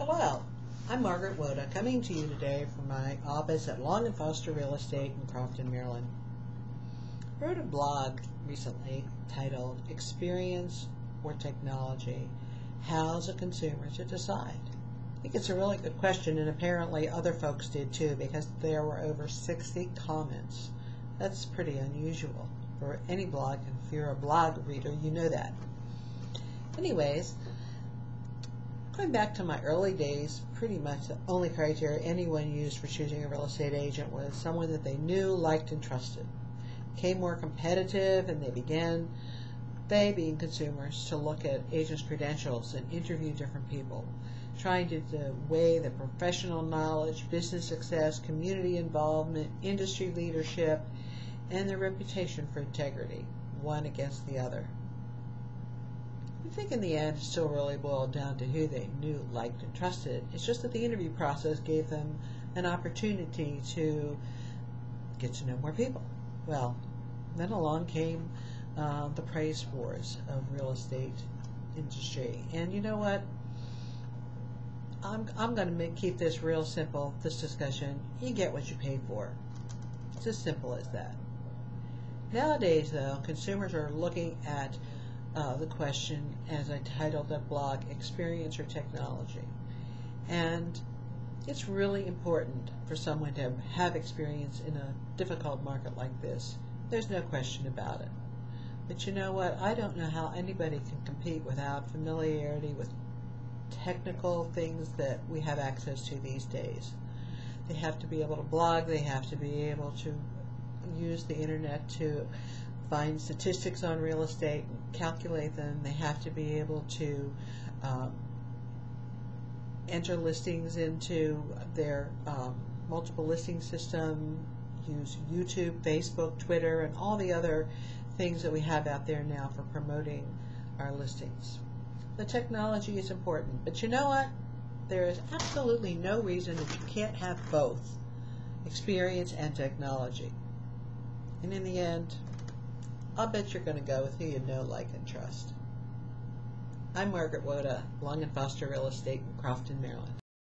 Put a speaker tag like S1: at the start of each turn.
S1: Hello, I'm Margaret Woda, coming to you today from my office at Long and Foster Real Estate in Crofton, Maryland. I wrote a blog recently titled Experience or Technology How's a Consumer to Decide? I think it's a really good question, and apparently other folks did too, because there were over 60 comments. That's pretty unusual for any blog, and if you're a blog reader, you know that. Anyways, Going back to my early days, pretty much the only criteria anyone used for choosing a real estate agent was someone that they knew, liked, and trusted. Became more competitive, and they began, they being consumers, to look at agents' credentials and interview different people, trying to, to weigh the professional knowledge, business success, community involvement, industry leadership, and their reputation for integrity, one against the other. Think in the end it still really boiled down to who they knew, liked, and trusted. It's just that the interview process gave them an opportunity to get to know more people. Well, then along came uh, the price wars of real estate industry. And you know what? I'm, I'm going to keep this real simple, this discussion. You get what you pay for. It's as simple as that. Nowadays, though, consumers are looking at uh, the question as I titled that blog, Experience or Technology. And it's really important for someone to have experience in a difficult market like this. There's no question about it. But you know what? I don't know how anybody can compete without familiarity with technical things that we have access to these days. They have to be able to blog, they have to be able to use the internet to find statistics on real estate, calculate them. They have to be able to um, enter listings into their um, multiple listing system, use YouTube, Facebook, Twitter, and all the other things that we have out there now for promoting our listings. The technology is important, but you know what? There is absolutely no reason that you can't have both experience and technology. And in the end, I'll bet you're going to go with who you know, like, and trust. I'm Margaret Woda, Long and Foster Real Estate in Crofton, Maryland.